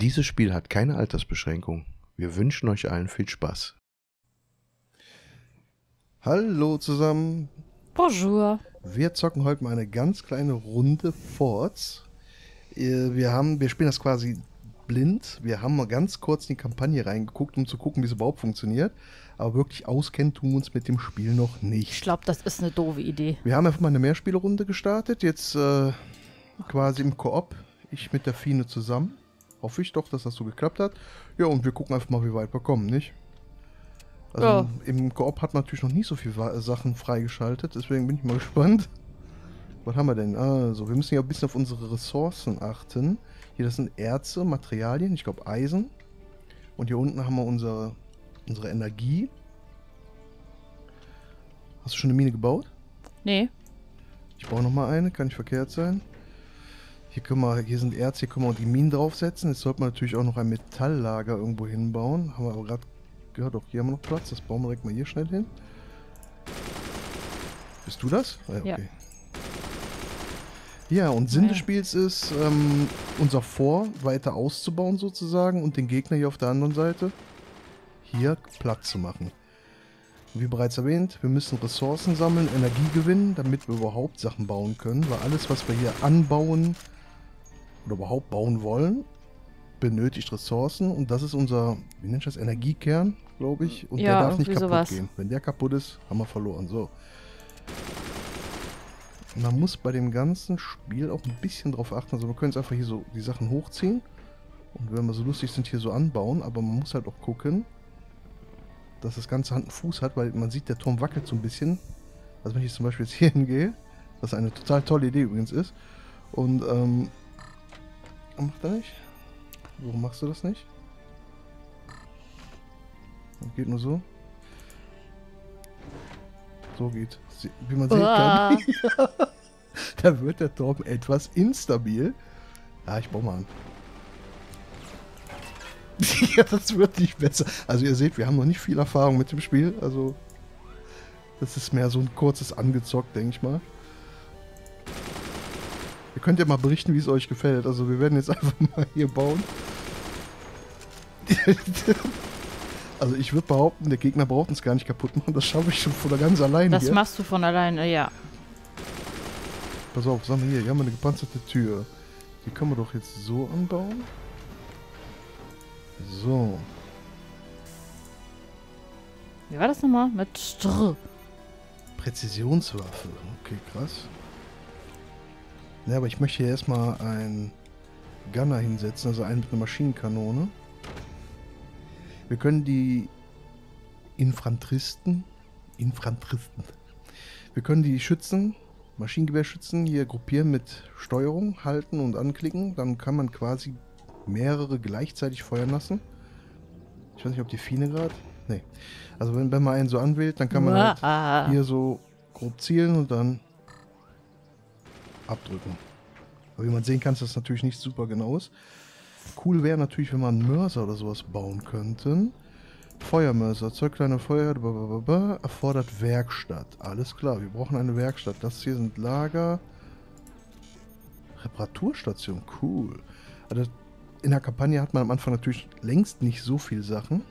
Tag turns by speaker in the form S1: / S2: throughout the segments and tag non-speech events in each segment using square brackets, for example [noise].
S1: Dieses Spiel hat keine Altersbeschränkung. Wir wünschen euch allen viel Spaß.
S2: Hallo zusammen.
S3: Bonjour.
S2: Wir zocken heute mal eine ganz kleine Runde Forts. Äh, Wir haben, wir spielen das quasi blind. Wir haben mal ganz kurz in die Kampagne reingeguckt, um zu gucken, wie es überhaupt funktioniert. Aber wirklich auskennen tun wir uns mit dem Spiel noch
S3: Ich
S2: nicht.
S3: glaube, das ist eine doofe Idee.
S2: Wir haben einfach mal eine Mehrspielerrunde gestartet. Jetzt äh, quasi im Koop. Ich mit der Fine zusammen. Hoffe ich doch, dass das so geklappt hat. Ja, und wir gucken einfach mal, wie weit wir kommen, nicht? Also
S3: Ja.
S2: im Koop hat man natürlich noch nicht so viele Wa- Sachen freigeschaltet, deswegen bin ich mal [laughs] gespannt. Was haben wir denn? Also, wir müssen ja ein bisschen auf unsere Ressourcen achten. Hier, das sind Erze, Materialien, ich glaube Eisen. Und hier unten haben wir unsere, unsere Energie. Hast du schon eine Mine gebaut?
S3: Nee.
S2: Ich baue noch mal eine, kann nicht verkehrt sein. Hier, können wir, hier sind Erz, hier können wir auch die Minen draufsetzen. Jetzt sollte man natürlich auch noch ein Metalllager irgendwo hinbauen. Haben wir aber gerade gehört, auch hier haben wir noch Platz. Das bauen wir direkt mal hier schnell hin. Bist du das? Ah,
S3: Ja.
S2: okay. Ja, und Sinn
S3: Ja.
S2: des Spiels ist, ähm, unser Vor weiter auszubauen sozusagen und den Gegner hier auf der anderen Seite hier platt zu machen. Wie bereits erwähnt, wir müssen Ressourcen sammeln, Energie gewinnen, damit wir überhaupt Sachen bauen können, weil alles, was wir hier anbauen oder überhaupt bauen wollen, benötigt Ressourcen und das ist unser, wie nennt das, Energiekern, glaube ich, und
S3: Ja,
S2: der darf nicht kaputt
S3: sowas.
S2: gehen. Wenn der kaputt ist, haben wir verloren. So. Man muss bei dem ganzen Spiel auch ein bisschen drauf achten, also wir können jetzt einfach hier so die Sachen hochziehen und wenn wir so lustig sind, hier so anbauen, aber man muss halt auch gucken, dass das Ganze Hand und Fuß hat, weil man sieht, der Turm wackelt so ein bisschen. Also wenn ich zum Beispiel jetzt hier [laughs] hingehe, was eine total tolle Idee übrigens ist. Und, ähm, macht er nicht? Warum machst du das nicht? Das geht nur so. So geht. Wie man sehen
S3: Uah.
S2: kann, [laughs] da wird der Turm etwas instabil. Ja, ich baue mal an. [laughs] ja, das wird nicht besser. Also ihr seht, wir haben noch nicht viel Erfahrung mit dem Spiel. Also das ist mehr so ein kurzes Angezockt, denke ich mal. Ihr könnt ja mal berichten, wie es euch gefällt. Also wir werden jetzt [laughs] einfach mal hier bauen. [laughs] also ich würde behaupten, der Gegner braucht uns gar nicht kaputt machen. Das schaffe ich schon von ganz alleine
S3: Das
S2: hier.
S3: machst du von alleine, ja.
S2: Pass auf, sagen wir hier, hier haben wir eine gepanzerte Tür. Die können wir doch jetzt so anbauen. So.
S3: Wie war das nochmal? Mit Str.
S2: Präzisionswaffe. Okay, krass. Ja, aber ich möchte hier erstmal einen Gunner hinsetzen, also einen mit einer Maschinenkanone. Wir können die Infanteristen, Infanteristen, wir können die Schützen, Maschinengewehrschützen hier gruppieren mit Steuerung, halten und anklicken. Dann kann man quasi mehrere gleichzeitig feuern lassen. Ich weiß nicht, ob die Fine gerade. Nee. Also wenn, wenn man einen so anwählt, dann kann man halt hier so grob zielen und dann abdrücken. Aber wie man sehen kann, ist das natürlich nicht super genau. Cool wäre natürlich, wenn man einen Mörser oder sowas bauen könnten. Feuermörser, Zeug kleiner Feuer, blablabla, erfordert Werkstatt. Alles klar, wir brauchen eine Werkstatt. Das hier sind Lager. Reparaturstation, cool. Also in der Kampagne hat man am Anfang natürlich längst nicht so viel Sachen.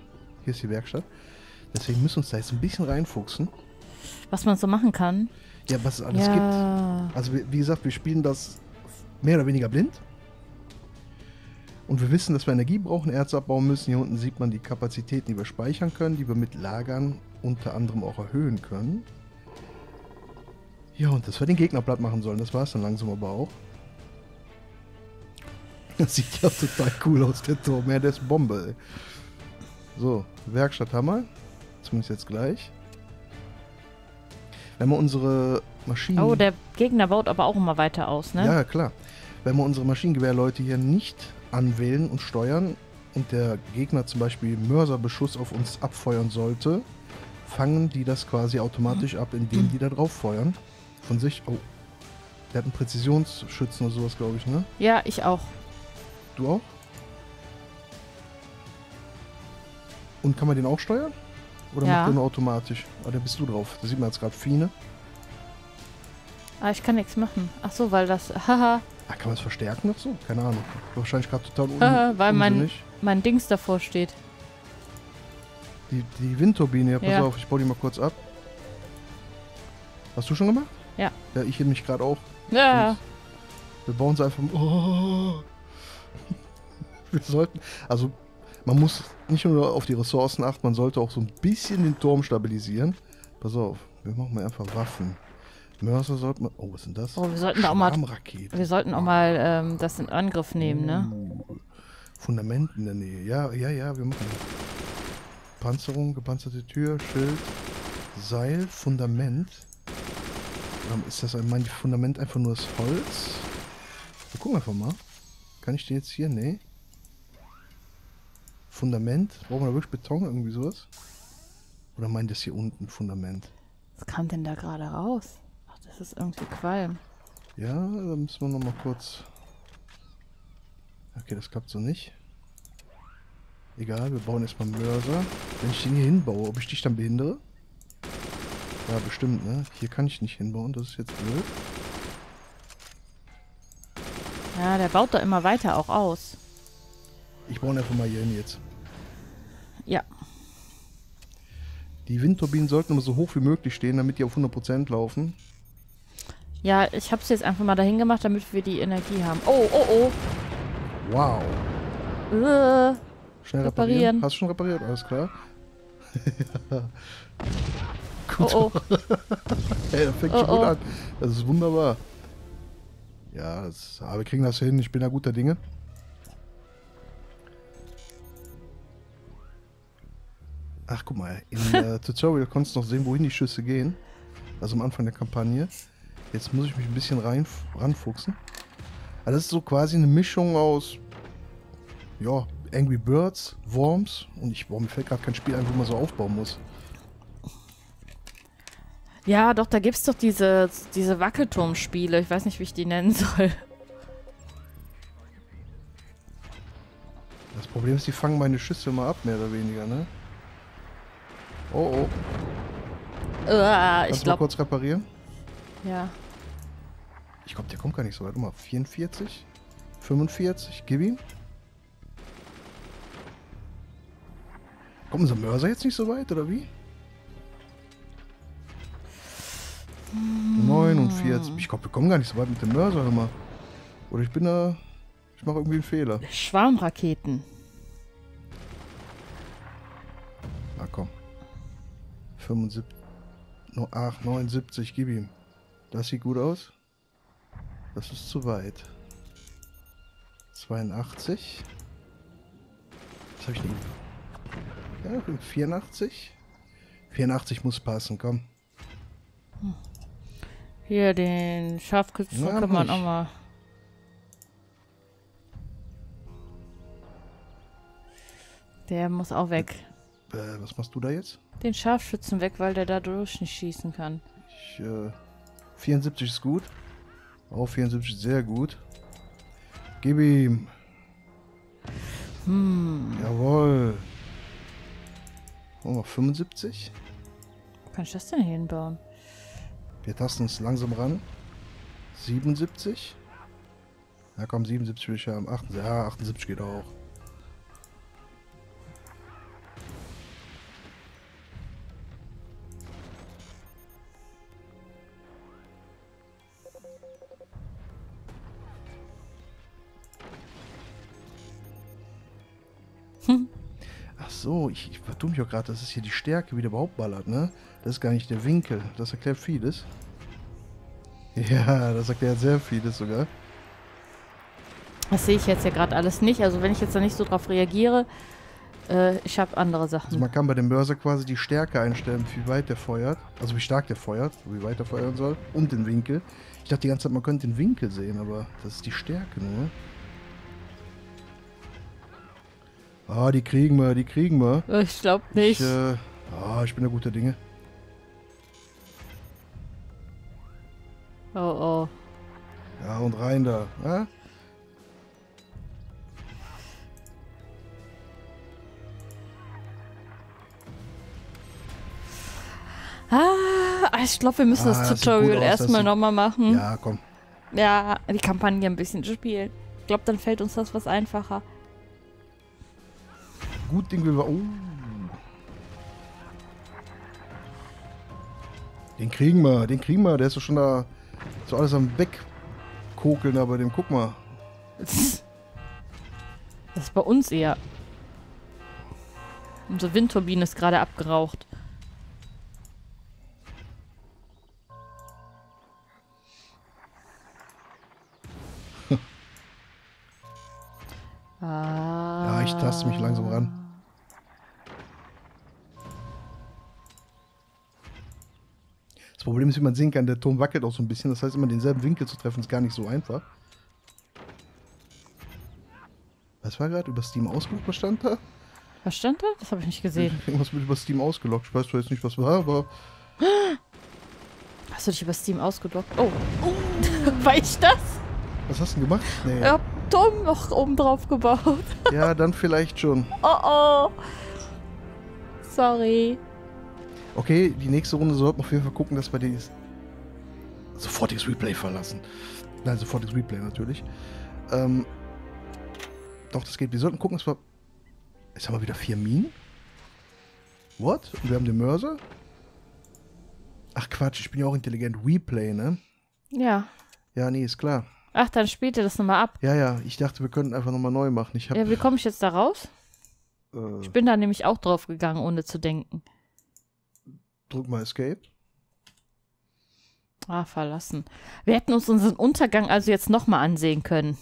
S2: Hier ist die Werkstatt. Deswegen müssen wir uns da jetzt ein bisschen reinfuchsen.
S3: Was man so machen kann.
S2: Ja, was es alles gibt.
S3: ja.
S2: Also wie, wie gesagt, wir spielen das mehr oder weniger blind. Und wir wissen, dass wir Energie brauchen, Erz abbauen müssen. Hier unten sieht man die Kapazitäten, die wir speichern können, die wir mit Lagern unter anderem auch erhöhen können. Ja, und dass wir den Gegner platt machen sollen, das war es dann langsam aber auch. [laughs] Das sieht ja total cool aus, der Turm. Ja, der ist Bombe, ey. So, Werkstatt haben wir. Zumindest jetzt gleich. Wenn wir unsere Maschinen...
S3: Oh, der Gegner baut aber auch immer weiter aus, ne?
S2: Ja, klar. Wenn wir unsere Maschinengewehrleute hier nicht anwählen und steuern und der Gegner zum Beispiel Mörserbeschuss auf uns abfeuern sollte, fangen die das quasi automatisch ab, indem die da drauf feuern. Von sich. Oh. Der hat einen Präzisionsschützen oder sowas, glaube ich, ne?
S3: Ja, ich auch.
S2: Du auch? Und kann man den auch steuern? Oder
S3: Ja.
S2: macht der nur automatisch? Ah, da bist du drauf. Da sieht man jetzt gerade Fine.
S3: Ah, ich kann nichts machen. Ach so, weil das. Haha.
S2: Ah, kann man es verstärken noch so? Keine Ahnung. Wahrscheinlich gerade total un
S3: Äh, weil mein, mein Dings davor steht.
S2: Die, die Windturbine, ja, pass
S3: Ja.
S2: auf, ich baue die mal kurz ab. Hast du schon gemacht?
S3: Ja.
S2: Ja, ich mich gerade auch.
S3: Ja.
S2: Wir bauen sie einfach. Oh. [laughs] Wir sollten. Also, man muss nicht nur auf die Ressourcen achten, man sollte auch so ein bisschen den Turm stabilisieren. Pass auf, wir machen mal einfach Waffen. Mörser sollten wir. Oh, was sind das?
S3: Oh, wir sollten da auch mal, wir sollten auch mal ähm, das in Angriff nehmen, ne?
S2: Uh, Fundament in der Nähe. Ja, ja, ja, wir machen. Panzerung, gepanzerte Tür, Schild, Seil, Fundament. Ähm, ist das ein mein Fundament einfach nur das Holz? Wir gucken einfach mal. Kann ich den jetzt hier? Nee. Fundament? Brauchen wir da wirklich Beton? Irgendwie sowas? Oder meint das hier unten Fundament?
S3: Was kam denn da gerade raus? Ach, das ist irgendwie Qualm.
S2: Ja, da müssen wir nochmal kurz. Okay, das klappt so nicht. Egal, wir bauen erstmal einen Mörser. Wenn ich den hier hinbaue, ob ich dich dann behindere? Ja, bestimmt, ne? Hier kann ich nicht hinbauen, das ist jetzt blöd.
S3: Ja, der baut da immer weiter auch aus.
S2: Ich baue ihn einfach mal hier hin jetzt.
S3: Ja.
S2: Die Windturbinen sollten immer so hoch wie möglich stehen, damit die auf 100% laufen.
S3: Ja, ich hab's jetzt einfach mal dahin gemacht, damit wir die Energie haben. Oh, oh,
S2: Wow.
S3: oh. Äh,
S2: Schnell reparieren.
S3: Reparieren.
S2: Hast du schon repariert? Alles klar. [laughs]
S3: oh, oh. [laughs]
S2: Hey, das fängt
S3: Oh,
S2: schon gut
S3: oh.
S2: an. Das ist wunderbar. Ja, das, aber wir kriegen das hin. Ich bin da guter Dinge. Ach, guck mal. Im äh, [laughs] Tutorial konntest du noch sehen, wohin die Schüsse gehen. Also am Anfang der Kampagne. Jetzt muss ich mich ein bisschen rein, ranfuchsen. Also das ist so quasi eine Mischung aus, ja, Angry Birds, Worms und ich, boah, mir fällt gerade kein Spiel ein, wo man so aufbauen muss.
S3: Ja, doch, da gibt's doch diese, diese Wackelturmspiele. Ich weiß nicht, wie ich die nennen soll.
S2: Das Problem ist, die fangen meine Schüsse immer ab, mehr oder weniger, ne? Oh, oh. Kannst
S3: ich
S2: du mal
S3: glaube,
S2: kurz reparieren?
S3: ja.
S2: Ich glaube, der kommt gar nicht so weit. Guck mal, 44, 45, gib ihm. Kommt unser Mörser jetzt nicht so weit, oder wie? 49. Ich glaube, wir kommen gar nicht so weit mit dem Mörser, hör mal. Oder ich bin da... Ich mache irgendwie einen Fehler.
S3: Schwarmraketen.
S2: Na komm. 75. No, ach, 79, gib ihm. Das sieht gut aus. Das ist zu weit. 82. Was habe ich denn? Ja, 84. 84 muss passen, komm.
S3: Hier, den Scharfkützen
S2: Na,
S3: kann man auch mal. Der muss auch weg.
S2: Äh, was machst du da jetzt?
S3: Den Scharfschützen weg, weil der da durch nicht schießen kann.
S2: Ich, äh, 74 ist gut. Oh, 74 ist sehr gut. Gib ihm.
S3: Hm,
S2: Jawohl. Oh, noch 75.
S3: wo kann ich das denn hinbauen?
S2: Wir tasten uns langsam ran. 77. Ja, komm, 77 will ich haben. 78, ja, 78 geht auch. So, ich, ich vertue mich auch gerade, das ist hier die Stärke, wie der überhaupt ballert, ne? Das ist gar nicht der Winkel. Das erklärt vieles. Ja, das erklärt sehr vieles sogar.
S3: Das sehe ich jetzt ja gerade alles nicht. Also wenn ich jetzt da nicht so drauf reagiere, äh, ich habe andere
S2: Also
S3: Sachen.
S2: man kann bei dem Börser quasi die Stärke einstellen, wie weit der feuert. Also wie stark der feuert, wie weit er feuern soll. Und den Winkel. Ich dachte die ganze Zeit, man könnte den Winkel sehen, aber das ist die Stärke nur. Ah, die kriegen wir, die kriegen wir.
S3: Ich glaube nicht.
S2: Ich, äh, ah, ich bin da guter Dinge.
S3: oh oh.
S2: Ja, und rein da. Ja?
S3: Ah, ich glaube, wir müssen
S2: Ah,
S3: das
S2: das
S3: Tutorial
S2: aus,
S3: erstmal nochmal machen.
S2: ja, komm.
S3: Ja, die Kampagne ein bisschen spielen. Ich glaube, dann fällt uns das was einfacher.
S2: Gut Ding will wir. Oh. Den kriegen wir, den kriegen wir. Der ist doch schon da. So alles am Wegkokeln da bei dem. Guck mal.
S3: Das ist bei uns eher. Unsere Windturbine ist gerade abgeraucht. Ah.
S2: Ja, ich taste mich langsam ran. Das Problem ist, wie man sehen kann, der Turm wackelt auch so ein bisschen. Das heißt, immer denselben Winkel zu treffen, ist gar nicht so einfach. Was war gerade? Über Steam ausgelockt? Was stand da?
S3: Was stand da? Das habe ich nicht gesehen. [laughs]
S2: Irgendwas mit über Steam ausgelockt. Ich weiß zwar jetzt nicht, was war, aber [gasps]
S3: Hast du dich über Steam ausgelockt? Oh. [laughs] War ich das?
S2: was hast du denn gemacht? Nee.
S3: Hab Turm noch oben drauf gebaut. [laughs]
S2: Ja, dann vielleicht schon.
S3: Oh oh. Sorry.
S2: Okay, die nächste Runde sollten wir auf jeden Fall gucken, dass wir die sofortiges Replay verlassen. Nein, sofortiges Replay natürlich. Ähm, doch, das geht. Wir sollten gucken, dass wir... Jetzt haben wir wieder vier Minen. What? Und wir haben den Mörser? Ach Quatsch, ich bin ja auch intelligent. Replay, ne?
S3: Ja.
S2: Ja, nee, ist klar.
S3: Ach, dann spielt ihr das nochmal ab.
S2: Ja, ja, ich dachte, wir könnten einfach nochmal neu machen. Ich hab...
S3: Ja, wie komme ich jetzt da raus?
S2: äh,
S3: Ich bin da nämlich auch drauf gegangen, ohne zu denken.
S2: drück mal Escape.
S3: Ah, verlassen. Wir hätten uns unseren Untergang also jetzt nochmal ansehen können.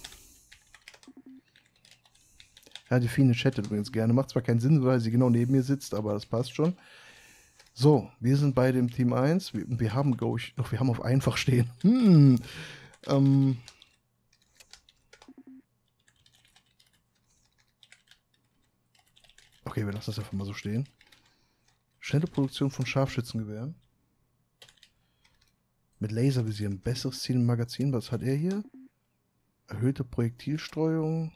S2: Ja, die Fine chattet übrigens gerne. Macht zwar keinen Sinn, weil sie genau neben mir sitzt, aber das passt schon. So, wir sind bei dem Team 1. Wir, wir haben, glaube ich, noch, wir haben auf einfach stehen. Hm. Ähm. Okay, wir lassen das einfach mal so stehen. Schnelle Produktion von Scharfschützengewehren. Mit Laservisier. Ein besseres Ziel im Magazin. Was hat er hier? Erhöhte Projektilstreuung.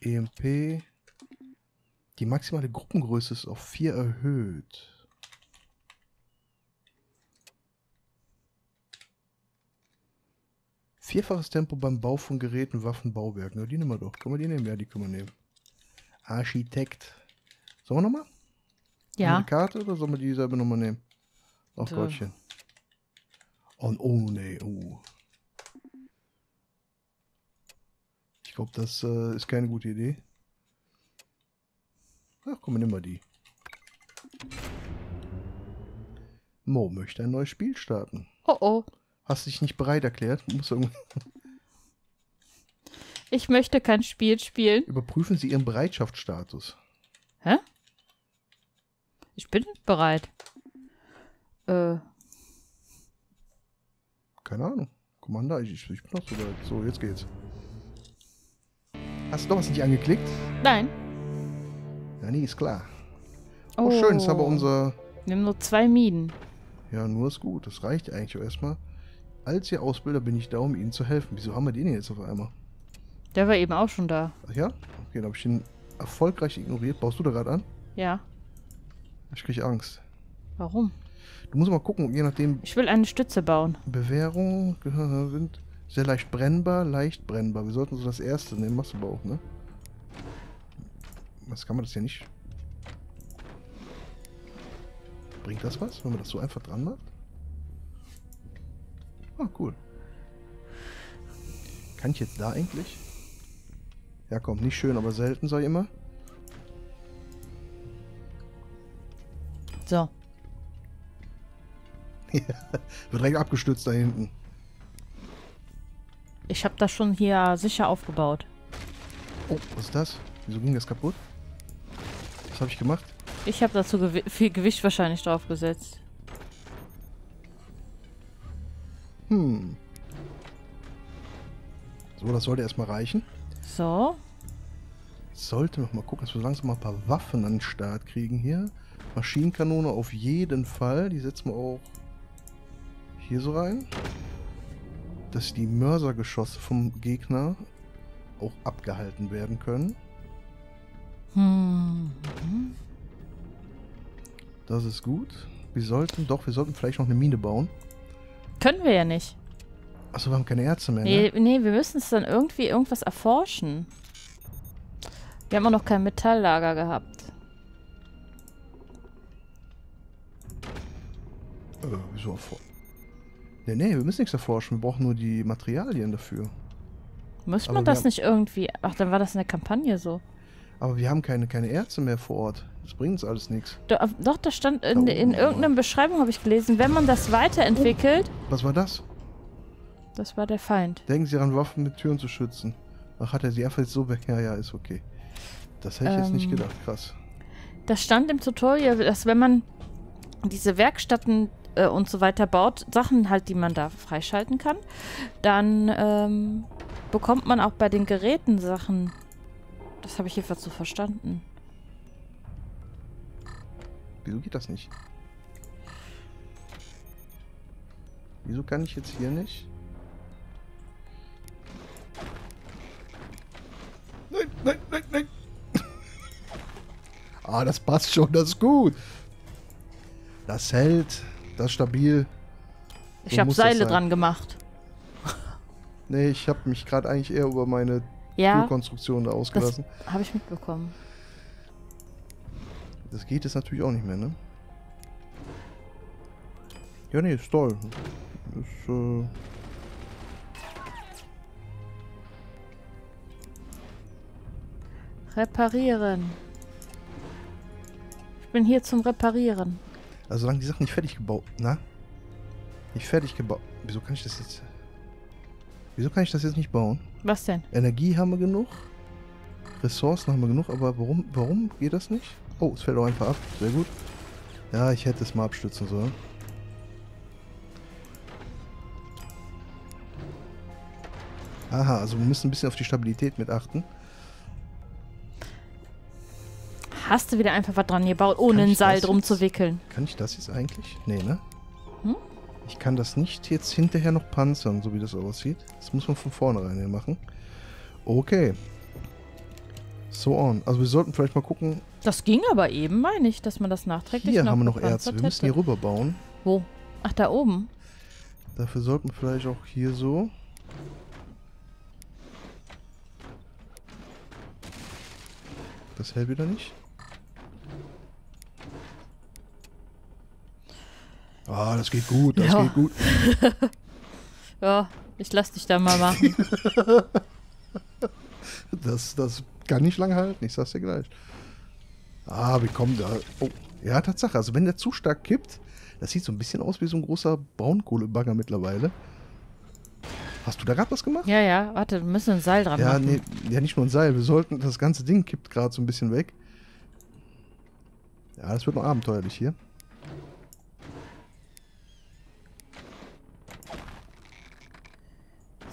S2: EMP. Die maximale Gruppengröße ist auf 4 erhöht. Vierfaches Tempo beim Bau von Geräten, Waffen, Bauwerken. Ja, die nehmen wir doch. Können wir die nehmen? Ja, die können wir nehmen. Architekt. Sollen wir nochmal?
S3: Ja.
S2: Eine Karte oder sollen wir dieselbe Nummer nehmen? Ach. Gottchen. Oh, oh nee, oh. Ich glaube, das äh, ist keine gute Idee. Ach komm, nehmen wir die. Mo möchte ein neues Spiel starten.
S3: Oh oh.
S2: Hast dich nicht bereit erklärt? Muss
S3: Ich möchte kein Spiel spielen.
S2: überprüfen Sie Ihren Bereitschaftsstatus.
S3: Hä? Ich bin bereit. Äh,
S2: Keine Ahnung. Commander, ich, ich bin noch so weit. So, jetzt geht's. Hast du doch was nicht angeklickt?
S3: nein.
S2: Ja, nee, ist klar. Oh, schön, ist aber unser.
S3: Wir haben nur zwei Minen.
S2: Ja, nur ist gut. Das reicht eigentlich auch erstmal. Als Ihr Ausbilder bin ich da, um Ihnen zu helfen. Wieso haben wir den jetzt auf einmal?
S3: Der war eben auch schon da.
S2: Ach ja? Okay, dann habe ich den erfolgreich ignoriert. Baust du da gerade an?
S3: Ja.
S2: Ich kriege Angst.
S3: Warum?
S2: Du musst mal gucken, je nachdem,
S3: Ich will eine Stütze bauen.
S2: Bewährung äh, sind sehr leicht brennbar, leicht brennbar. Wir sollten so das erste nehmen, machst du aber auch, ne? Was kann man das ja nicht. Bringt das was, wenn man das so einfach dran macht? Ah, cool. Kann ich jetzt da eigentlich? Ja, komm, nicht schön, aber selten, sag ich immer.
S3: So. [laughs]
S2: Wird direkt abgestürzt da hinten.
S3: Ich habe das schon hier sicher aufgebaut.
S2: Oh, was ist das? Wieso ging das kaputt? Was habe ich gemacht?
S3: Ich habe dazu gewi viel Gewicht wahrscheinlich draufgesetzt.
S2: Hm. So, das sollte erstmal reichen.
S3: So.
S2: Sollte noch mal gucken, dass wir langsam mal ein paar Waffen an den Start kriegen hier. Maschinenkanone auf jeden Fall. Die setzen wir auch hier so rein. Dass die Mörsergeschosse vom Gegner auch abgehalten werden können.
S3: Hm.
S2: Das ist gut. Wir sollten, doch, wir sollten vielleicht noch eine Mine bauen.
S3: Können wir ja nicht.
S2: Achso, wir haben keine Ärzte mehr,
S3: Nee,
S2: ne?
S3: nee, wir müssen es dann irgendwie irgendwas erforschen. Wir haben auch noch kein Metalllager gehabt.
S2: Äh, wieso erfor Nee, nee, wir müssen nichts erforschen. Wir brauchen nur die Materialien dafür.
S3: Muss man das
S2: haben-
S3: nicht irgendwie... Ach, dann war das in der Kampagne so.
S2: Aber wir haben keine, keine Ärzte mehr vor Ort. Das bringt uns alles nichts.
S3: Do, doch, da stand in,
S2: Da
S3: in irgendeiner Beschreibung, habe ich gelesen, wenn man das weiterentwickelt...
S2: Was war das?
S3: Das war der Feind.
S2: Denken Sie an Waffen mit Türen zu schützen. Ach, hat er sie einfach jetzt so weg? Ja, ja, ist okay. Das hätte ich jetzt nicht
S3: Ähm.
S2: gedacht. Krass.
S3: Das stand im Tutorial, dass wenn man diese Werkstätten äh, und so weiter baut, Sachen halt, die man da freischalten kann, dann ähm, bekommt man auch bei den Geräten Sachen. Das habe ich jedenfalls so verstanden.
S2: Wieso geht das nicht? Wieso kann ich jetzt hier nicht? Nein, nein, nein, nein. [laughs] ah, das passt schon, das ist gut. Das hält, das ist stabil.
S3: Ich
S2: So
S3: habe
S2: muss das
S3: Seile dran gemacht. [laughs]
S2: Nee, ich habe mich gerade eigentlich eher über meine
S3: Ja,
S2: Türkonstruktion da ausgelassen.
S3: habe ich mitbekommen.
S2: Das geht jetzt natürlich auch nicht mehr, ne? Ja, nee, ist toll. Ist, äh...
S3: Reparieren. Ich bin hier zum Reparieren.
S2: Also solange die Sachen nicht fertig gebaut... Na? Nicht fertig gebaut... Wieso kann ich das jetzt... Wieso kann ich das jetzt nicht bauen?
S3: Was denn?
S2: Energie haben wir genug. Ressourcen haben wir genug, aber warum, warum geht das nicht? Oh, es fällt auch einfach ab. Sehr gut. Ja, ich hätte es mal abstützen sollen. Aha, also wir müssen ein bisschen auf die Stabilität mit achten.
S3: Hast du wieder einfach was dran gebaut, ohne ein Seil drum
S2: jetzt?
S3: zu wickeln?
S2: Kann ich das jetzt eigentlich? Nee, ne?
S3: Hm?
S2: Ich kann das nicht jetzt hinterher noch panzern, so wie das aussieht. Das muss man von vornherein hier machen. Okay. So on. Also wir sollten vielleicht mal gucken.
S3: Das ging aber eben, meine ich, dass man das nachträglich
S2: Hier
S3: noch
S2: haben wir noch Ärzte. Wir müssen hier rüber bauen.
S3: Wo? Ach, da oben.
S2: Dafür sollten wir vielleicht auch hier so. Das hält wieder nicht. Ah, das geht gut, das
S3: Ja.
S2: geht gut. [laughs]
S3: Ja, ich lass dich da mal machen. [laughs]
S2: Das, das kann nicht lange halten, ich sag's dir gleich. Ah, wir kommen da. Oh, ja, Tatsache. Also, wenn der zu stark kippt, das sieht so ein bisschen aus wie so ein großer Braunkohlebagger mittlerweile. Hast du da gerade was gemacht?
S3: ja, ja, warte, wir müssen ein Seil dran
S2: Ja,
S3: machen.
S2: nee, ja, nicht nur ein Seil. Wir sollten, das ganze Ding kippt gerade so ein bisschen weg. Ja, das wird noch abenteuerlich hier.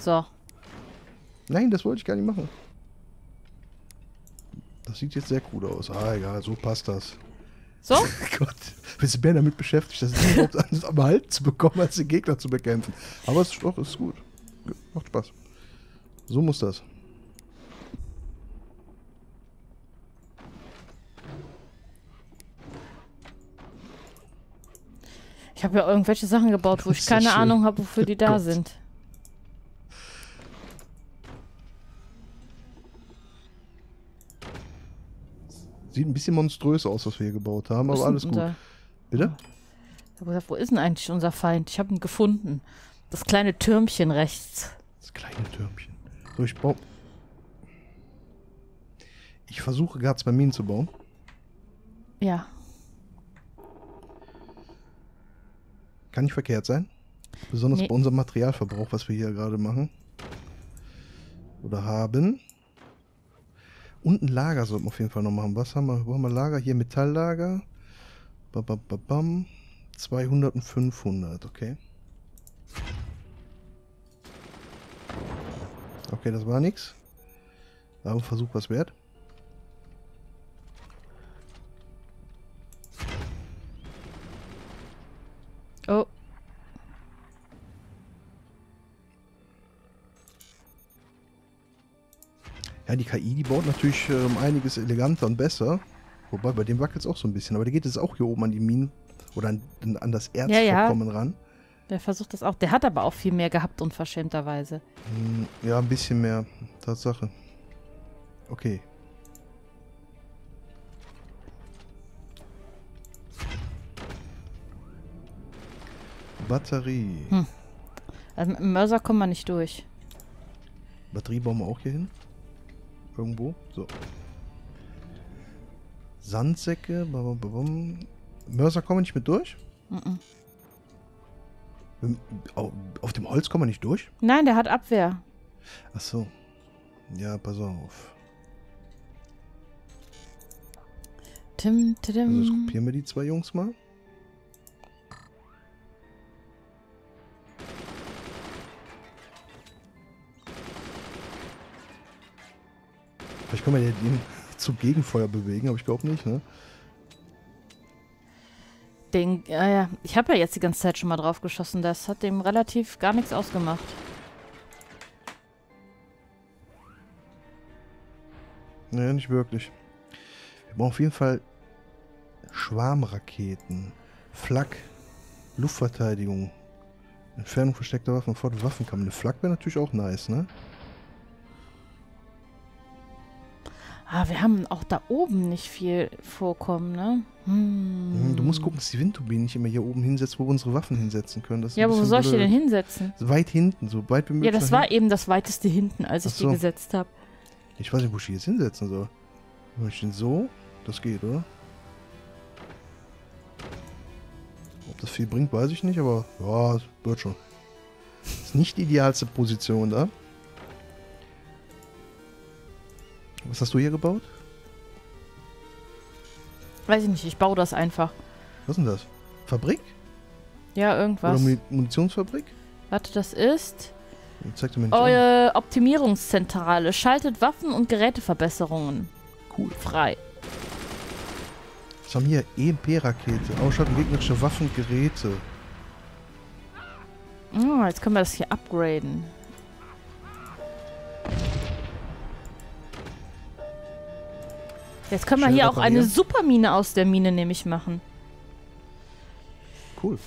S3: So.
S2: Nein, das wollte ich gar nicht machen. Das sieht jetzt sehr cool aus. Ah, egal, so passt das.
S3: So? [laughs]
S2: Gott, wir sind mehr damit beschäftigt, das überhaupt an- am Halt zu bekommen, als den Gegner zu bekämpfen. Aber es ist doch, ist gut. Macht Spaß. So muss das.
S3: Ich habe ja irgendwelche Sachen gebaut, wo [laughs] ich keine
S2: schön.
S3: Ahnung habe, wofür die da
S2: Gott.
S3: sind.
S2: Sieht ein bisschen monströs aus, was wir hier gebaut haben, aber alles gut.
S3: unser-
S2: Bitte?
S3: Ich habe gesagt, wo ist denn eigentlich unser Feind? Ich habe ihn gefunden. Das kleine Türmchen rechts.
S2: Das kleine Türmchen. So, ich baue. Ich versuche gerade zwei Minen zu bauen.
S3: Ja.
S2: Kann nicht verkehrt sein. Besonders
S3: Nee.
S2: bei unserem Materialverbrauch, was wir hier gerade machen. Oder haben. Und ein Lager sollten wir auf jeden Fall noch machen. Was haben wir? Wo haben wir Lager? Hier Metalllager. Ba, ba, ba, bam. 200 und 500, okay. Okay, das war nix. Aber Versuch was wert. Ja, die KI, die baut natürlich um einiges eleganter und besser. Wobei, bei dem wackelt es auch so ein bisschen. Aber der geht jetzt auch hier oben an die Minen oder an, an das
S3: Ja, ja.
S2: Erzvorkommen ran.
S3: Der versucht das auch. Der hat aber auch viel mehr gehabt, unverschämterweise.
S2: Hm, Ja, ein bisschen mehr. Tatsache. Okay. Batterie.
S3: Hm. Also mit dem Mörser kommen wir nicht durch.
S2: Batterie bauen wir auch hier hin. Irgendwo. So. Sandsäcke. Mörser kommen wir nicht mit durch? Wir- au- Auf dem Holz kommen wir nicht durch?
S3: Nein, der hat Abwehr.
S2: Ach so. Ja, pass auf.
S3: Tim,
S2: Also
S3: tidim.
S2: jetzt kopieren wir die zwei Jungs mal. Können wir ja den zum Gegenfeuer bewegen, aber ich glaube nicht, ne?
S3: Den, ja. Ich habe ja jetzt die ganze Zeit schon mal drauf geschossen. Das hat dem relativ gar nichts ausgemacht.
S2: Nee, nicht wirklich. Wir brauchen auf jeden Fall Schwarmraketen, Flak, Luftverteidigung, Entfernung versteckter Waffen vor der Waffenkammer. Eine Flak wäre natürlich auch nice, ne?
S3: Ah, wir haben auch da oben nicht viel vorkommen, ne? Hm.
S2: Du musst gucken, dass die Windturbinen nicht immer hier oben hinsetzt, wo wir unsere Waffen hinsetzen können. Das
S3: Ja, aber wo soll ich die denn hinsetzen?
S2: So Weit hinten, so weit wie möglich.
S3: Ja, das war eben das weiteste hinten, als ich
S2: Ach
S3: die
S2: so.
S3: gesetzt habe.
S2: Ich weiß nicht, wo ich die jetzt hinsetzen soll. Wenn ich den so, das geht, oder? Ob das viel bringt, weiß ich nicht, aber ja, wird schon. Ist nicht die idealste Position da. Was hast du hier gebaut?
S3: Weiß ich nicht, ich baue das einfach.
S2: Was ist denn das? Fabrik?
S3: Ja, irgendwas.
S2: Oder Muni- Munitionsfabrik?
S3: Warte, das ist
S2: nicht an.
S3: eure Optimierungszentrale. Schaltet Waffen- und Geräteverbesserungen
S2: Cool.
S3: frei.
S2: Was haben wir hier? EMP-Rakete. Ausschalten gegnerische Waffen, Geräte.
S3: Ah, jetzt können wir das hier upgraden. Jetzt können wir hier auch eine. Supermine aus der Mine nämlich machen.
S2: Cool.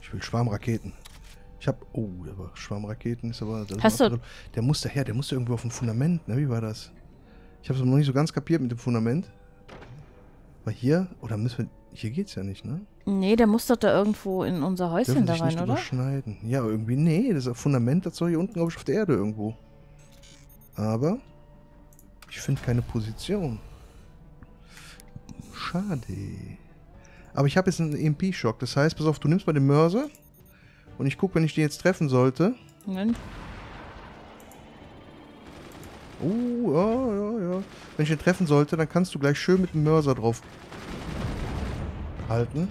S2: Ich will Schwarmraketen. Ich hab. Oh, aber Schwarmraketen ist aber.
S3: Hast du-.
S2: Der muss daher, der musste irgendwo auf dem Fundament, ne? Wie war das? Ich habe es noch nicht so ganz kapiert mit dem Fundament. Weil hier, oder müssen wir. Hier geht's ja nicht, ne?
S3: Nee, der muss doch da irgendwo in unser Häuschen
S2: Dürfen
S3: da rein,
S2: nicht
S3: oder?
S2: überschneiden. Ja, irgendwie, nee, das Fundament, das soll hier unten, glaube ich, auf der Erde irgendwo. Aber ich finde keine Position. Schade. Aber ich habe jetzt einen EMP-Schock. Das heißt, pass auf, du nimmst mal den Mörser und ich gucke, wenn ich den jetzt treffen sollte.
S3: Moment.
S2: Oh, ja, ja, ja. Wenn ich den treffen sollte, dann kannst du gleich schön mit dem Mörser drauf halten.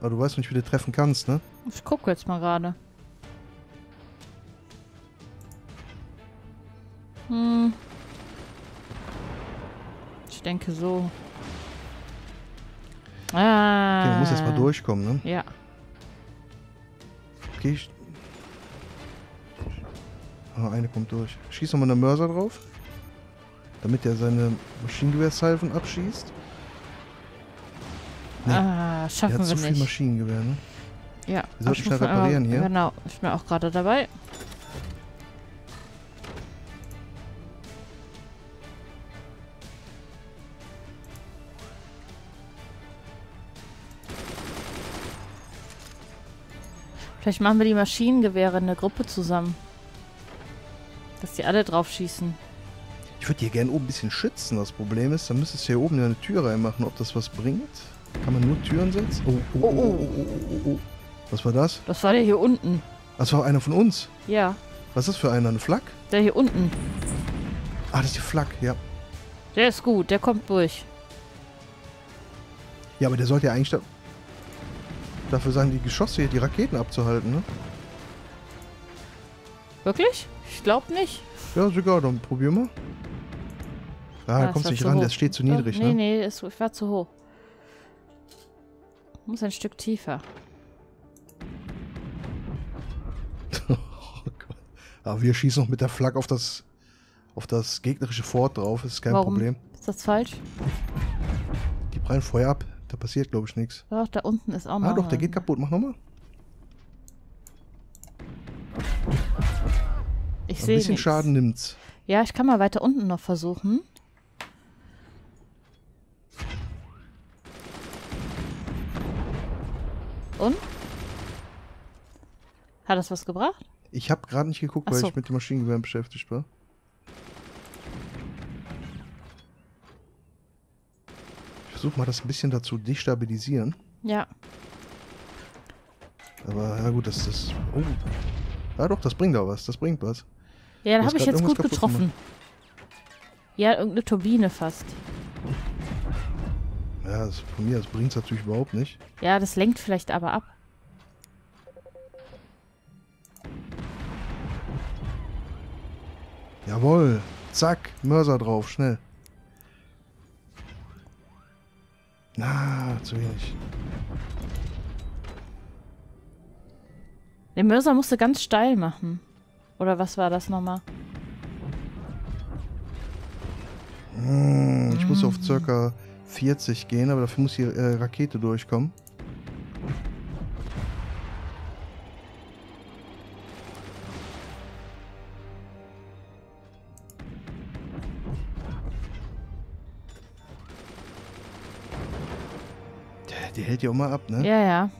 S2: Aber du weißt nicht, wie du treffen kannst, ne?
S3: Ich gucke jetzt mal gerade. Hm. Ich denke so. Ah.
S2: Okay, man muss erst mal durchkommen, ne?
S3: Ja.
S2: Okay. Ah, eine kommt durch. Schieß nochmal einen Mörser drauf. Damit er seine Maschinengewehrsalven abschießt. Nee,
S3: Ah,
S2: er
S3: schaffen
S2: hat zu
S3: wir
S2: viel
S3: nicht.
S2: Maschinengewehr, ne?
S3: Ja.
S2: Wir sollten schnell reparieren
S3: einmal-
S2: hier.
S3: Genau, ich bin auch gerade dabei. Vielleicht machen wir die Maschinengewehre in eine Gruppe zusammen. Dass die alle drauf schießen.
S2: Ich würde hier gerne oben ein bisschen schützen. Das Problem ist, dann müsstest du hier oben eine Tür reinmachen, ob das was bringt. Kann man nur Türen setzen? Oh, oh, oh, oh, oh, oh, oh, oh. Was war das?
S3: Das war der hier unten.
S2: Das war einer von uns.
S3: Ja,
S2: Was ist das für einer? Eine Flak?
S3: der hier unten.
S2: Ah, das ist die Flak, ja.
S3: Der ist gut, der kommt durch.
S2: Ja, aber der sollte ja eigentlich dafür sein, die Geschosse hier, die Raketen abzuhalten, ne?
S3: Wirklich? Ich glaube nicht.
S2: Ja, ist egal, dann probier mal. Ah, da
S3: ist
S2: kommst du nicht ran,
S3: hoch.
S2: der steht zu niedrig,
S3: nee,
S2: ne?
S3: nee, es ich war zu hoch. Muss ein Stück tiefer. [laughs]
S2: oh Gott. Aber wir schießen noch mit der Flak auf das auf das gegnerische Fort drauf, ist kein
S3: Warum?
S2: Problem.
S3: Ist das falsch?
S2: Die prallen Feuer ab. Da passiert, glaube ich, nichts.
S3: Doch, da unten ist auch noch.
S2: Ah, doch, der
S3: ein-
S2: geht kaputt. Mach nochmal.
S3: Ich
S2: Ein
S3: sehe
S2: bisschen
S3: nichts.
S2: Schaden nimmt's.
S3: Ja, ich kann mal weiter unten noch versuchen. Und? Hat das was gebracht?
S2: Ich habe gerade nicht geguckt,
S3: Ach
S2: weil
S3: so.
S2: ich mit dem Maschinengewehr beschäftigt war. Versuche mal das ein bisschen dazu destabilisieren.
S3: Ja.
S2: Aber ja gut, das ist. Oh. Ja doch, das bringt auch was. Das bringt was.
S3: Ja, da habe ich jetzt gut getroffen. Ja, irgendeine Turbine fast.
S2: Ja, das, von mir, das bringt es natürlich überhaupt nicht.
S3: Ja, das lenkt vielleicht aber ab.
S2: Jawohl. Zack, Mörser drauf, schnell. Na, zu wenig.
S3: Den Mörser musste ganz steil machen. Oder was war das nochmal?
S2: Hm, ich muss auf circa 40 gehen, aber dafür muss die äh, Rakete durchkommen. Hält ja auch mal ab, ne?
S3: Ja, ja.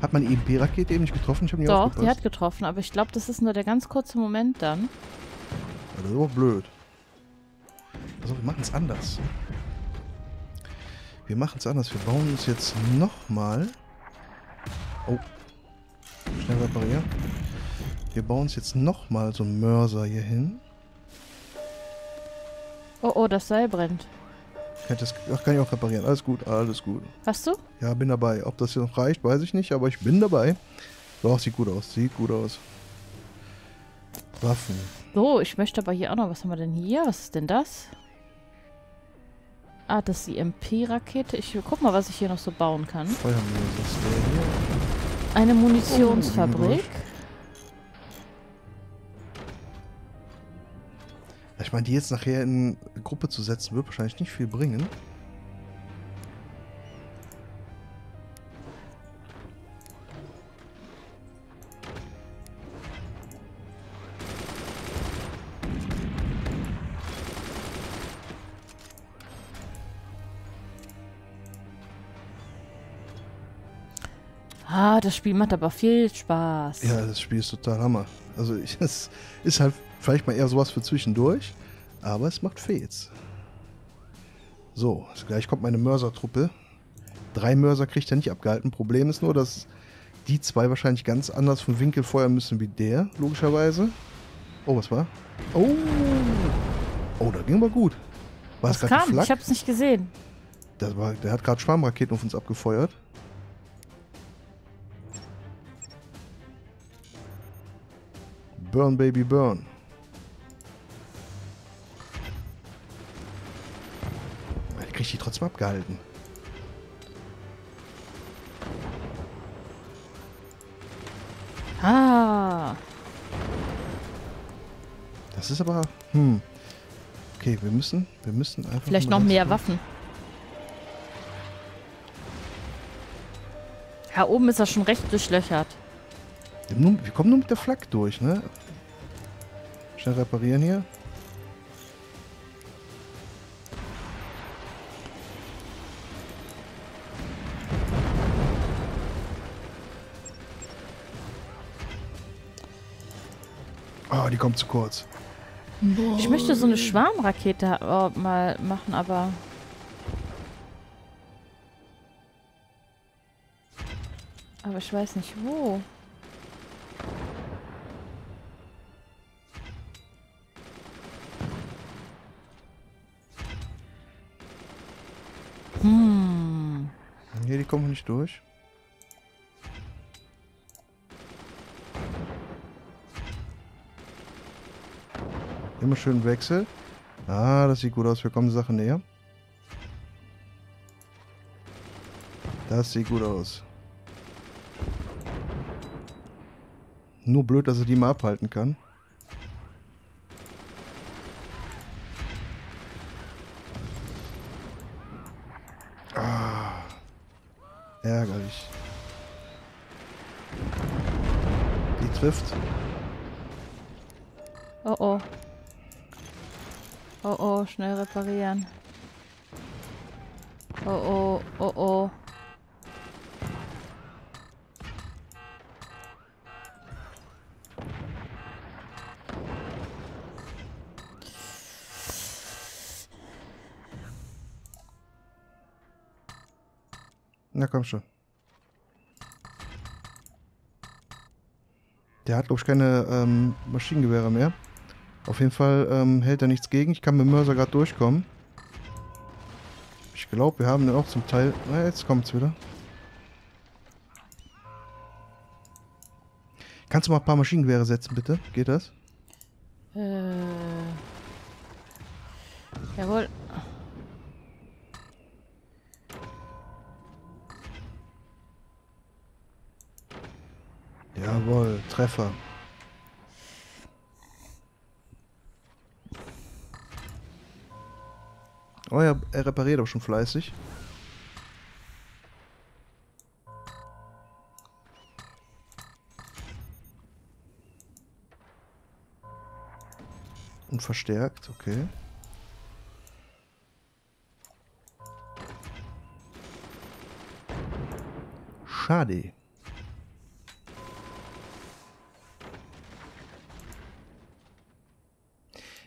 S2: Hat man die EMP-Rakete eben nicht getroffen? Ich habe nicht
S3: Doch, die hat getroffen, aber ich glaube, das ist nur der ganz kurze Moment dann.
S2: Ja, das ist aber blöd. Also, wir machen es anders. Wir machen es anders. Wir bauen uns jetzt nochmal. Oh. Schnell reparieren. Wir bauen uns jetzt nochmal so einen Mörser hier hin.
S3: Oh, oh, das Seil brennt.
S2: Kann ich das, ach, kann ich auch reparieren. Alles gut, alles gut.
S3: Hast du?
S2: Ja, bin dabei. Ob das hier noch reicht, weiß ich nicht, aber ich bin dabei. Doch, sieht gut aus. Sieht gut aus. Waffen.
S3: So, ich möchte aber hier auch noch. Was haben wir denn hier? Was ist denn das? Ah, das ist die MP-Rakete. Ich guck mal, was ich hier noch so bauen kann.
S2: Ist der hier.
S3: Eine
S2: Oh,
S3: Munitionsfabrik.
S2: Ich meine, die jetzt nachher in Gruppe zu setzen, wird wahrscheinlich nicht viel bringen.
S3: Ah, das Spiel macht aber viel Spaß.
S2: Ja, das Spiel ist total Hammer. Also ich, [laughs] es ist halt vielleicht mal eher sowas für zwischendurch, aber es macht Fets. So, also gleich kommt meine Mörsertruppe. Drei Mörser kriegt er nicht abgehalten. Problem ist nur, dass die zwei wahrscheinlich ganz anders vom Winkel feuern müssen wie der, logischerweise. Oh, was war? Oh! Oh, da ging aber gut. War es
S3: was
S2: gerade
S3: kam?
S2: Flak?
S3: Ich hab's nicht gesehen.
S2: Das war, der hat gerade Schwarmraketen auf uns abgefeuert. Burn, Baby, burn. Trotzdem abgehalten.
S3: Ah,
S2: Das ist aber. Hm. Okay, wir müssen, wir müssen einfach.
S3: vielleicht noch mehr Waffen. Ja, oben ist er schon recht durchlöchert.
S2: Wir kommen nur mit der Flak durch, ne? Schnell reparieren hier. Die kommt zu kurz.
S3: Ich möchte so eine Schwarmrakete äh, mal machen, aber. Aber ich weiß nicht wo. Hm.
S2: Nee, die kommen nicht durch. Immer schön Wechsel. Ah, das sieht gut aus. Wir kommen der Sache näher. Das sieht gut aus. Nur blöd, dass er die mal abhalten kann. Ärgerlich. Die trifft.
S3: Oh oh. Schnell reparieren. Oh oh, oh oh.
S2: Na komm schon. Der hat, glaube ich, keine ähm, Maschinengewehre mehr. Auf jeden Fall ähm, hält er nichts gegen. Ich kann mit dem Mörser gerade durchkommen. Ich glaube, wir haben den auch zum Teil... Na, jetzt kommt's wieder. Kannst du mal ein paar Maschinengewehre setzen, bitte? Geht das?
S3: Äh. Jawohl.
S2: Jawohl, Treffer. Oh ja, er repariert auch schon fleißig. Und verstärkt, okay. Schade.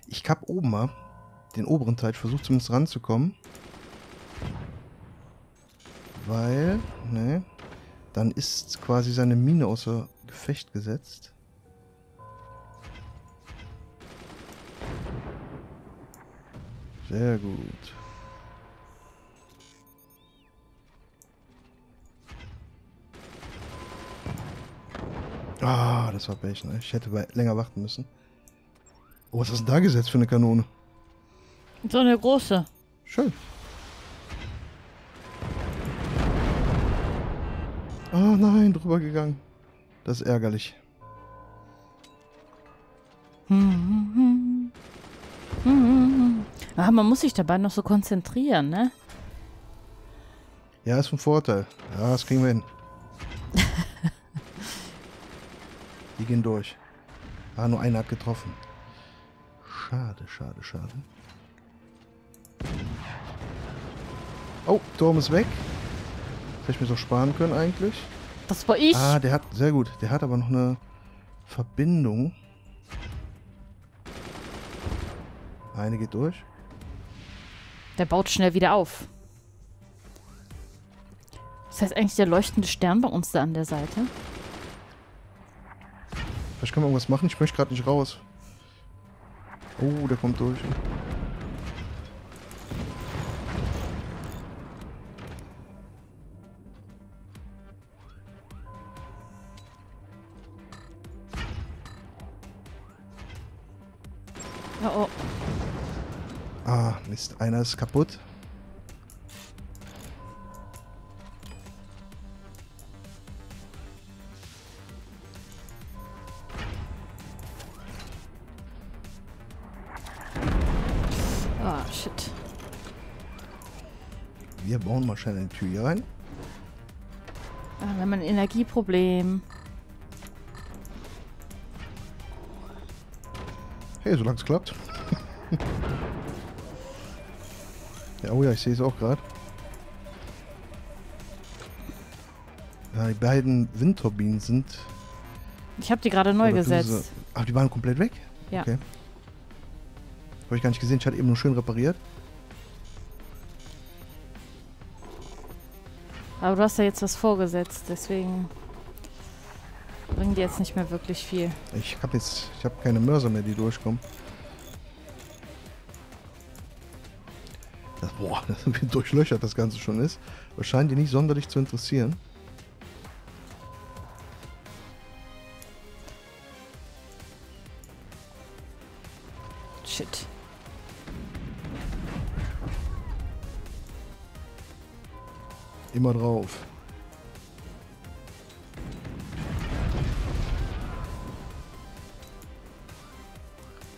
S2: Ich hab oben mal den oberen Teil. Ich versuche zumindest ranzukommen. Weil, ne, dann ist quasi seine Mine außer Gefecht gesetzt. Sehr gut. Ah, das war Pech, ne? Ich hätte länger warten müssen. Oh, was ist denn da gesetzt für eine Kanone?
S3: So eine große.
S2: Schön. Oh nein, drüber gegangen. Das ist ärgerlich.
S3: Ah, man muss sich dabei noch so konzentrieren, ne?
S2: Ja, ist ein Vorteil. Ja, das kriegen wir hin. [laughs] Die gehen durch. Ah, nur einer hat getroffen. Schade, schade, schade. Oh, Turm ist weg. Das hätte ich mir so sparen können eigentlich.
S3: Das war ich.
S2: Ah, der hat, sehr gut. Der hat aber noch eine Verbindung. Eine geht durch.
S3: Der baut schnell wieder auf. Das heißt eigentlich der leuchtende Stern bei uns da an der Seite.
S2: Vielleicht können wir irgendwas machen. Ich möchte gerade nicht raus. Oh, der kommt durch. Mist. Einer ist kaputt.
S3: Ah, shit.
S2: Wir bauen mal schnell eine Tür hier rein.
S3: Ah, wir haben ein Energieproblem.
S2: Hey, solange es klappt. Ja, oh ja, ich sehe es auch gerade. Ja, die beiden Windturbinen sind...
S3: Ich habe die gerade neu gesetzt.
S2: beziehungsweise- Ach, die waren komplett weg?
S3: Ja.
S2: Okay. Habe ich gar nicht gesehen. Ich hatte eben nur schön repariert.
S3: Aber du hast ja jetzt was vorgesetzt, deswegen bringen die jetzt nicht mehr wirklich viel.
S2: Ich habe jetzt... Ich habe keine Mörser mehr, die durchkommen. Boah, [laughs] wie durchlöchert das Ganze schon ist. Aber scheint die nicht sonderlich zu interessieren.
S3: Shit.
S2: Immer drauf.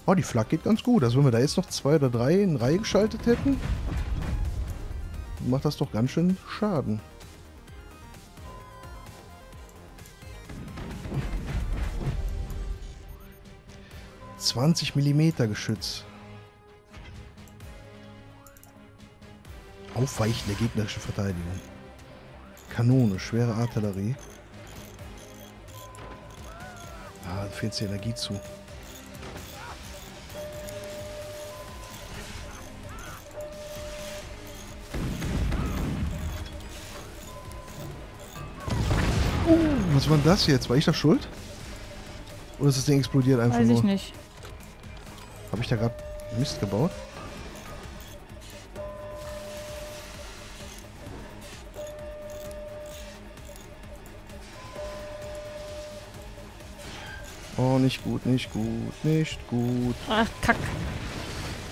S2: Oh, die Flak geht ganz gut. Also wenn wir da jetzt noch zwei oder drei in Reihe geschaltet hätten, macht das doch ganz schön Schaden. Zwanzig Millimeter Geschütz. Aufweichen der gegnerischen Verteidigung. Kanone, schwere Artillerie. Ah, da fehlt die Energie zu. Was war denn das jetzt? War ich da schuld? Oder ist das Ding explodiert einfach
S3: Weiß
S2: nur?
S3: ich nicht.
S2: Habe ich da gerade Mist gebaut? Oh, nicht gut, nicht gut, nicht gut.
S3: Ach, kack.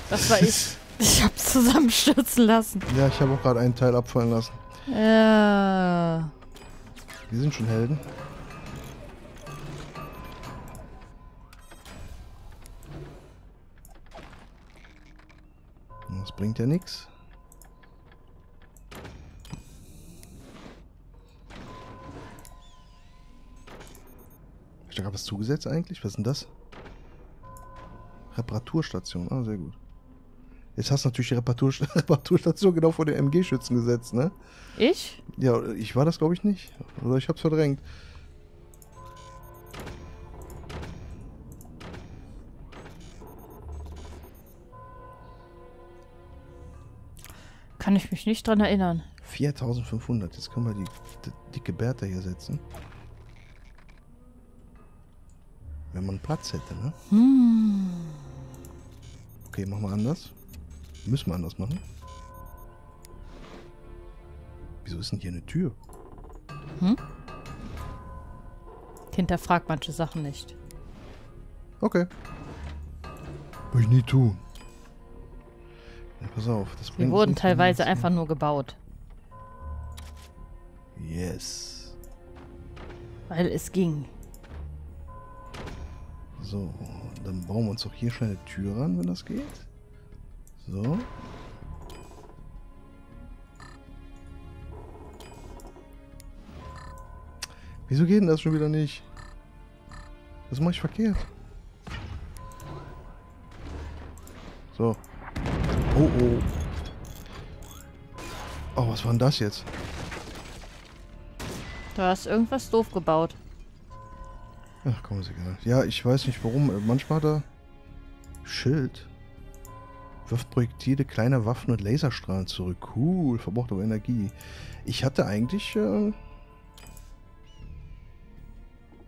S3: Das war ich. [laughs] Ich hab's zusammenstürzen lassen.
S2: Ja, ich habe auch gerade einen Teil abfallen lassen.
S3: Ja.
S2: Wir sind schon Helden. Das bringt ja nichts. Hab ich da gerade was zugesetzt eigentlich? Was ist denn das? Reparaturstation. Ah, sehr gut. Jetzt hast du natürlich die Reparatur [laughs] Reparaturstation genau vor den MG-Schützen gesetzt, ne?
S3: Ich?
S2: Ja, ich war das glaube ich nicht. Oder ich hab's verdrängt.
S3: Kann ich mich nicht dran erinnern.
S2: 4500. Jetzt können wir die, die dicke Bertha hier setzen. Wenn man Platz hätte, ne?
S3: Hm.
S2: Okay, machen wir anders. Müssen wir anders machen. Wieso ist denn hier eine Tür?
S3: Hinterfragt manche Sachen nicht.
S2: Okay. Will ich nie tun. Ja, pass auf, das
S3: Die
S2: bringt
S3: wurden
S2: uns
S3: teilweise einfach nur gebaut.
S2: Yes.
S3: Weil es ging.
S2: So, dann bauen wir uns doch hier schnell eine Tür ran, wenn das geht. So. Wieso geht denn das schon wieder nicht? Das mache ich verkehrt. So. Oh, oh. Oh, was war denn das jetzt?
S3: Du hast irgendwas doof gebaut.
S2: Ach, komm, ist egal. Ja, ich weiß nicht warum. Manchmal hat er Schild. Wirft Projektile kleiner Waffen und Laserstrahlen zurück. Cool, verbraucht aber Energie. Ich hatte eigentlich... Äh,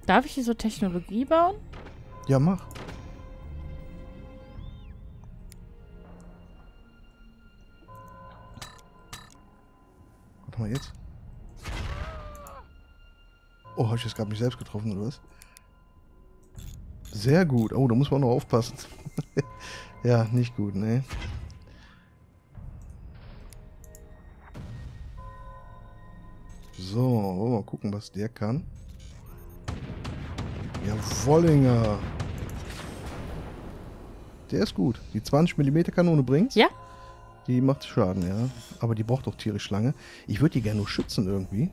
S3: Darf ich hier so Technologie bauen?
S2: ja, mach. Warte mal jetzt. Oh, habe ich jetzt gerade mich selbst getroffen, oder was? Sehr gut. Oh, da muss man auch noch aufpassen. [laughs] ja, nicht gut, ne? So, wollen wir mal gucken, was der kann. Ja, Wollinger. Der ist gut. Die 20 mm Kanone bringt's.
S3: Ja.
S2: Die macht Schaden, ja. Aber die braucht doch tierisch lange. Ich würde die gerne nur schützen irgendwie.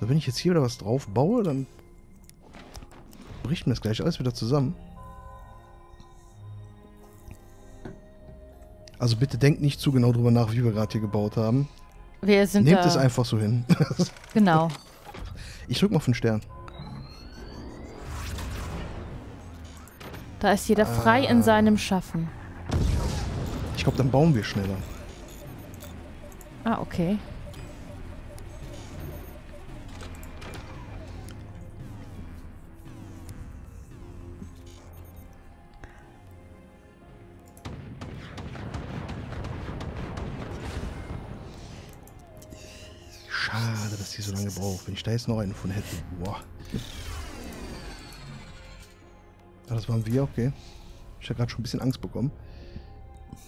S2: So, wenn ich jetzt hier wieder was drauf baue, dann bricht mir das gleich alles wieder zusammen. Also bitte denkt nicht zu genau drüber nach, wie wir gerade hier gebaut haben.
S3: Wir sind
S2: Nehmt es einfach so hin. [laughs]
S3: Genau.
S2: ich drück mal auf den Stern.
S3: Da ist jeder frei in seinem Schaffen.
S2: Ich glaube, dann bauen wir schneller.
S3: Ah, okay.
S2: Ich da jetzt noch einen von hätte. Boah. Ah, das waren wir, okay. Ich habe gerade schon ein bisschen Angst bekommen.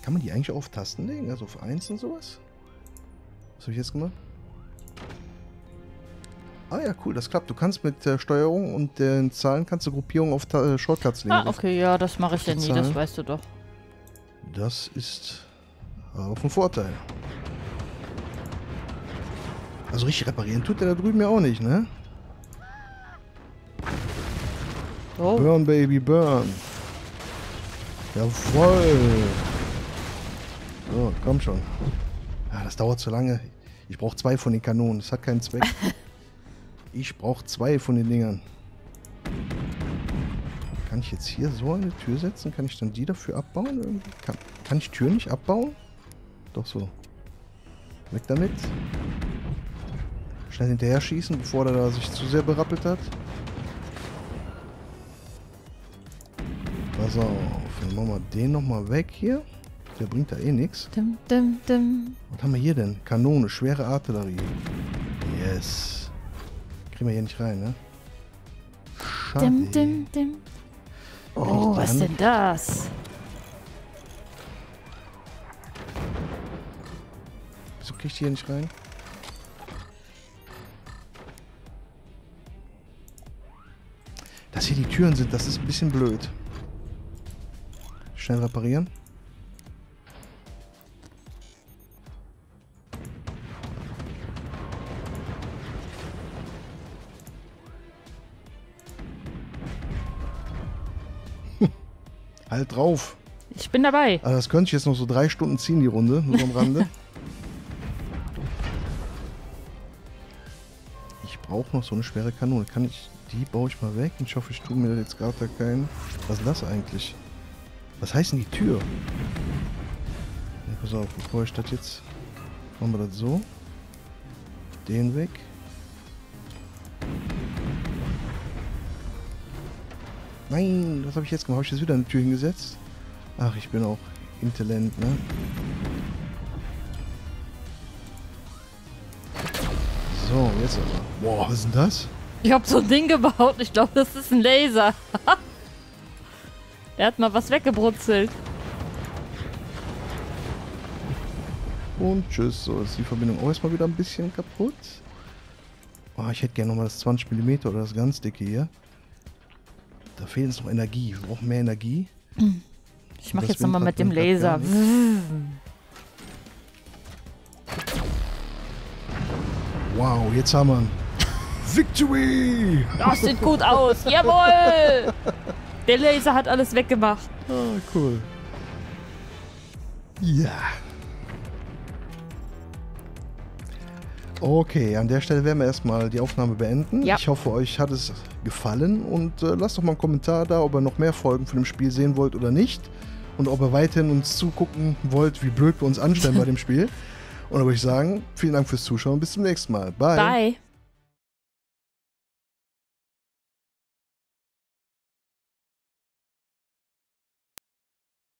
S2: Kann man die eigentlich auf Tasten legen? Also auf 1 und sowas? Was habe ich jetzt gemacht? Ah ja, cool, das klappt. Du kannst mit der Steuerung und den Zahlen kannst du Gruppierungen auf Ta äh, Shortcuts legen.
S3: Ah, okay, ja, das mache ich ja nie, das
S2: Zahlen.
S3: weißt du doch.
S2: Das ist auf ein Vorteil. Also richtig reparieren tut der da drüben ja auch nicht, ne?
S3: Oh,
S2: Burn, Baby, burn. Jawoll. So, komm schon. Ja, das dauert zu lange. Ich brauche zwei von den Kanonen. Das hat keinen Zweck. [laughs] Ich brauche zwei von den Dingern. Kann ich jetzt hier so eine Tür setzen? Kann ich dann die dafür abbauen? Irgendwie? Kann, kann ich Türen nicht abbauen? Doch so. Weg damit. Schnell hinterher schießen, bevor der da sich zu sehr berappelt hat. Pass auf. Dann machen wir den nochmal weg hier. Der bringt da eh nichts. Was haben wir hier denn? Kanone, schwere Artillerie. Yes. Kriegen wir hier nicht rein, ne? Schade.
S3: Dim, dim, dim. Oh, was
S2: dann-
S3: denn das?
S2: Wieso krieg ich die hier nicht rein? Hier die Türen sind, das ist ein bisschen blöd. Schnell reparieren. [laughs] halt drauf.
S3: Ich bin dabei.
S2: Also das könnte ich jetzt noch so drei Stunden ziehen, die Runde, nur am Rande. [laughs] ich brauche noch so eine schwere Kanone. Kann ich, die baue ich mal weg. Ich hoffe, ich tue mir jetzt gerade keinen. Was ist das eigentlich? Was heißt denn die Tür? Ja, pass auf, bevor ich das jetzt... Machen wir das so. Den weg. Nein, was habe ich jetzt gemacht? Habe ich jetzt wieder eine Tür hingesetzt? Ach, ich bin auch intelligent, ne? So, jetzt aber. Boah, was ist denn das?
S3: Ich habe so ein Ding gebaut. Ich glaube, das ist ein Laser. Der hat mal was weggebrutzelt.
S2: Und tschüss. So, ist die Verbindung auch erstmal wieder ein bisschen kaputt. Oh, ich hätte gerne nochmal das 20 mm oder das ganz dicke hier. Da fehlt uns noch Energie. Wir brauchen mehr Energie.
S3: Ich mache jetzt nochmal mit dem Laser.
S2: Wow, jetzt haben wir ihn. Victory!
S3: Das sieht gut aus. Jawohl! Der Laser hat alles weggemacht.
S2: Ah, cool. Ja. Okay, an der Stelle werden wir erstmal die Aufnahme beenden.
S3: Ja.
S2: Ich hoffe, euch hat es gefallen und äh, lasst doch mal einen Kommentar da, ob ihr noch mehr Folgen von dem Spiel sehen wollt oder nicht. Und ob ihr weiterhin uns zugucken wollt, wie blöd wir uns anstellen bei dem Spiel. [laughs] Und dann würde ich sagen, vielen Dank fürs Zuschauen. Bis zum nächsten Mal. Bye.
S3: Bye.